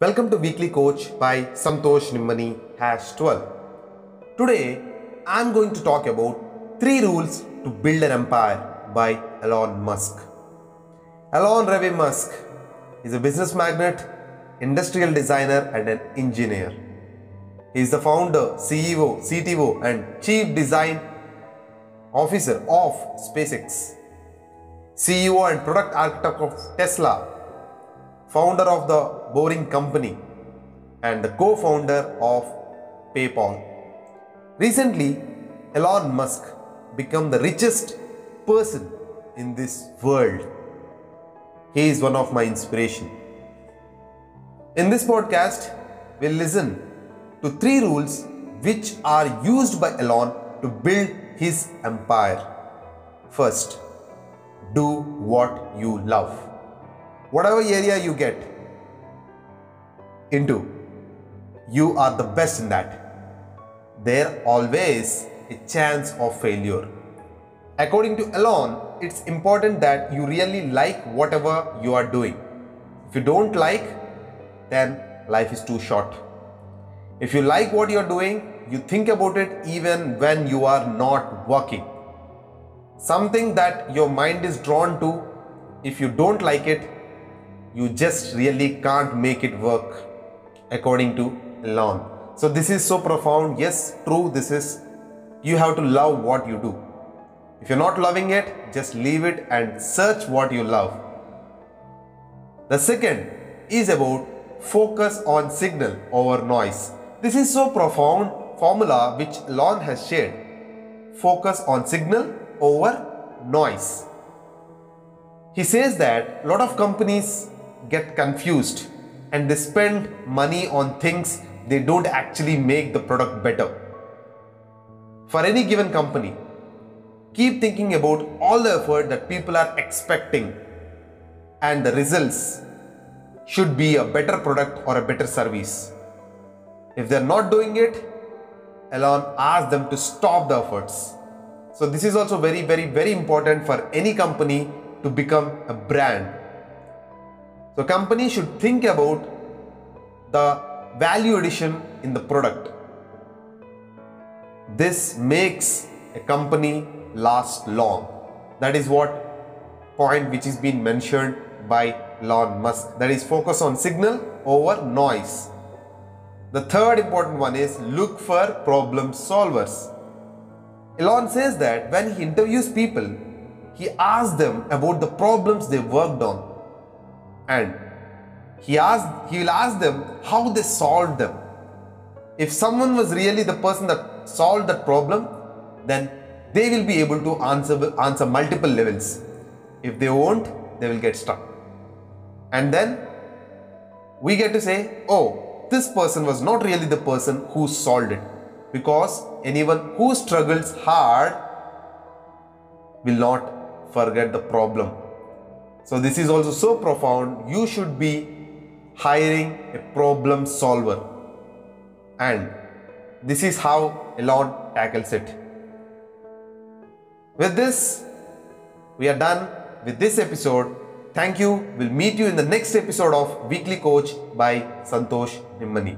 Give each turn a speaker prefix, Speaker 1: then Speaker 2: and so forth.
Speaker 1: Welcome to Weekly Coach by Santosh Nimmani Hash 12. Today, I'm going to talk about three rules to build an empire by Elon Musk. Elon Reeve Musk is a business magnate, industrial designer, and an engineer. He is the founder, CEO, CTO, and Chief Design Officer of SpaceX, CEO and product architect of Tesla, founder of the Boring Company, and the co founder of PayPal. Recently, Elon Musk became the richest person in this world. He is one of my inspiration. In this podcast, we'll listen to three rules which are used by Elon to build his empire. First, do what you love. Whatever area you get into, you are the best in that. There always a chance of failure. According to Elon, it's important that you really like whatever you are doing. If you don't like, then life is too short. If you like what you're doing, you think about it even when you are not working. Something that your mind is drawn to, if you don't like it, you just really can't make it work, according to Elon. So, this is so profound. Yes, true, this is you have to love what you do. If you're not loving it, just leave it and search what you love. The second is about focus on signal over noise. This is so profound formula which Elon has shared. Focus on signal over noise. He says that a lot of companies get confused and they spend money on things they don't actually make the product better. For any given company, keep thinking about all the effort that people are expecting and the results should be a better product or a better service. If they're not doing it, Elon asks them to stop the efforts. So, this is also very, very, very important for any company to become a brand. So, company should think about the value addition in the product. This makes a company last long. That is what point which is being mentioned by Elon Musk. That is focus on signal over noise. The third important one is look for problem solvers. Elon says that when he interviews people, he asks them about the problems they worked on and he asked he will ask them how they solved them. If someone was really the person that solved that problem, then they will be able to answer answer multiple levels. If they won't, they will get stuck. And then we get to say, oh, this person was not really the person who solved it. Because anyone who struggles hard will not forget the problem. So, this is also so profound. You should be hiring a problem solver. And this is how Elon tackles it. With this, we are done with this episode. Thank you. We'll meet you in the next episode of Weekly Coach by Santosh Nimmani.